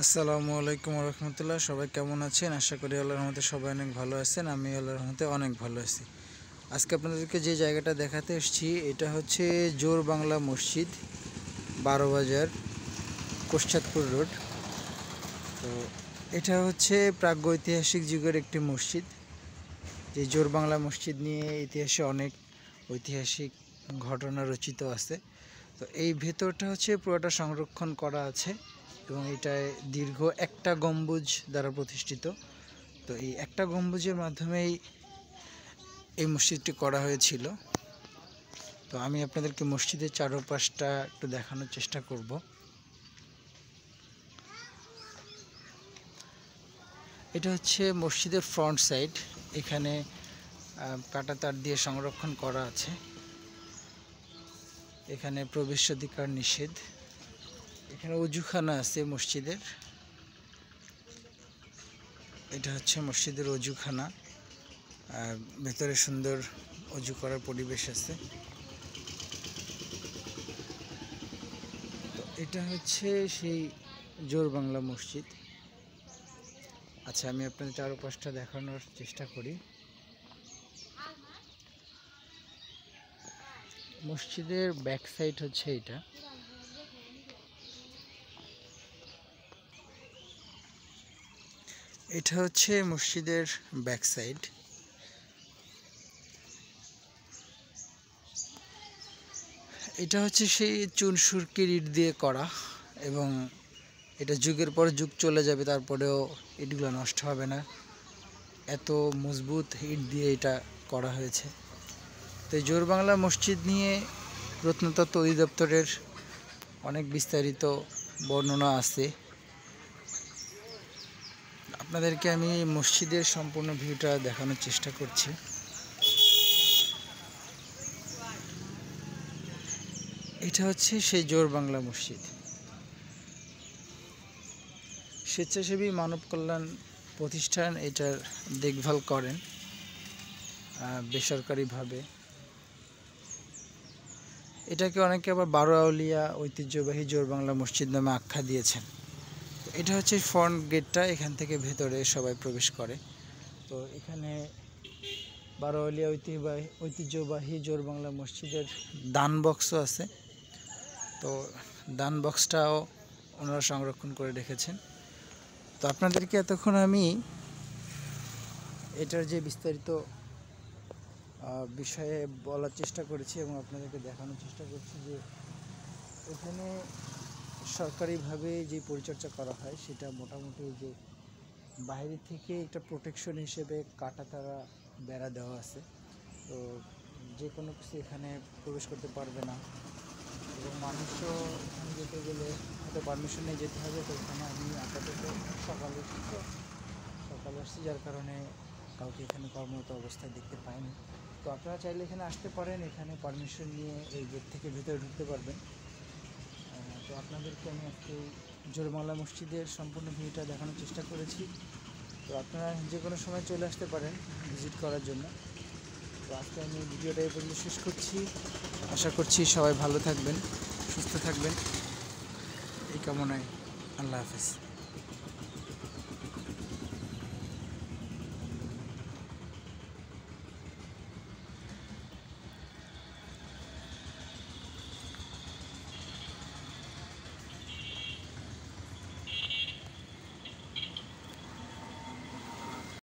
আসসালামু আলাইকুম রহমতুল্লাহ, সবাই কেমন আছেন? আশা করি আল্লাহর রহমতে সবাই অনেক ভালো আছেন আমি আল্লাহর রহমতে অনেক ভালো আছি। আজকে আপনাদেরকে যে জায়গাটা দেখাতে এসেছি, এটা হচ্ছে জোর বাংলা মসজিদ বারো বাজার কোশ্চাদপুর রোড। তো এটা হচ্ছে প্রাগ্য ঐতিহাসিক যুগের একটি মসজিদ। যে জোর বাংলা মসজিদ নিয়ে ইতিহাসে অনেক ঐতিহাসিক ঘটনা রচিত আছে। তো এই ভেতরটা হচ্ছে পুরোটা সংরক্ষণ করা আছে। এবং এটায় দীর্ঘ একটা গম্বুজ দ্বারা প্রতিষ্ঠিত। তো এই একটা গম্বুজের মাধ্যমেই এই মসজিদটি করা হয়েছিল। তো আমি আপনাদেরকে মসজিদের চারপাশটা একটু দেখানোর চেষ্টা করব। এটা হচ্ছে মসজিদের ফ্রন্ট সাইড। এখানে কাটা তার দিয়ে সংরক্ষণ করা আছে। এখানে প্রবেশাধিকার নিষেধ। এখানে অজুখানা আছে মসজিদের। এটা হচ্ছে মসজিদের অজুখানা। ভেতরে সুন্দর অজু করার পরিবেশ আছে। তো এটা হচ্ছে সেই জোর বাংলা মসজিদ। আচ্ছা আমি আপনাদের চারপাশটা দেখানোর চেষ্টা করি। মসজিদের ব্যাক সাইড হচ্ছে এটা। এটা হচ্ছে মসজিদের ব্যাক সাইড এটা হচ্ছে সেই চুন সুরকির ইট দিয়ে করা এবং এটা যুগের পর যুগ চলে যাবে, তারপরেও ইটগুলো নষ্ট হবে না। এত মজবুত ইট দিয়ে এটা করা হয়েছে। তো জোর বাংলা মসজিদ নিয়ে প্রত্নতত্ত্ব অধিদপ্তরের অনেক বিস্তারিত বর্ণনা আছে। আপনাদেরকে আমি মসজিদের সম্পূর্ণ ভিউটা দেখানোর চেষ্টা করছি। এটা হচ্ছে সেই জোর বাংলা মসজিদ। স্বেচ্ছাসেবী মানব কল্যাণ প্রতিষ্ঠান এটার দেখভাল করেন বেসরকারিভাবে। এটাকে অনেকে আবার বারো আউলিয়া ঐতিহ্যবাহী জোর বাংলা মসজিদ নামে আখ্যা দিয়েছেন। এটা হচ্ছে ফ্রন্ট গেটটা এখান থেকে ভেতরে সবাই প্রবেশ করে। তো এখানে বারোয়ালিয়া ঐতিহ্যবাহী ঐতিহ্যবাহী জোর বাংলা মসজিদের দান বক্সও আছে। তো দান বক্সটাও ওনারা সংরক্ষণ করে রেখেছেন। তো আপনাদেরকে এতক্ষণ আমি এটার যে বিস্তারিত বিষয়ে বলার চেষ্টা করেছি এবং আপনাদেরকে দেখানোর চেষ্টা করছি যে এখানে সরকারিভাবে যে পরিচর্যা করা হয়, সেটা মোটামুটি যে বাইরে থেকে একটা প্রোটেকশন হিসেবে কাটা তারা বেড়া দেওয়া আছে। তো যে কোনো কিছু এখানে প্রবেশ করতে পারবে না। এবং মানুষও এখানে যেতে গেলে হয়তো পারমিশন নিয়ে যেতে হবে, তো এখানে আমি আপাতত সকালে সকালে আসছি যার কারণে কাউকে এখানে কর্মরত অবস্থায় দেখতে পাইনি। তো আপনারা চাইলে এখানে আসতে পারেন, এখানে পারমিশন নিয়ে এই গেট থেকে ভিতরে ঢুকতে পারবেন। তো আপনাদেরকে আমি একটু জোরমালা মসজিদের সম্পূর্ণ ভিউটা দেখানোর চেষ্টা করেছি। তো আপনারা যে কোনো সময় চলে আসতে পারেন ভিজিট করার জন্য। তো আজকে আমি ভিডিওটা এই পর্যন্ত শেষ করছি। আশা করছি সবাই ভালো থাকবেন, সুস্থ থাকবেন। এই কামনায় আল্লাহ হাফিজ।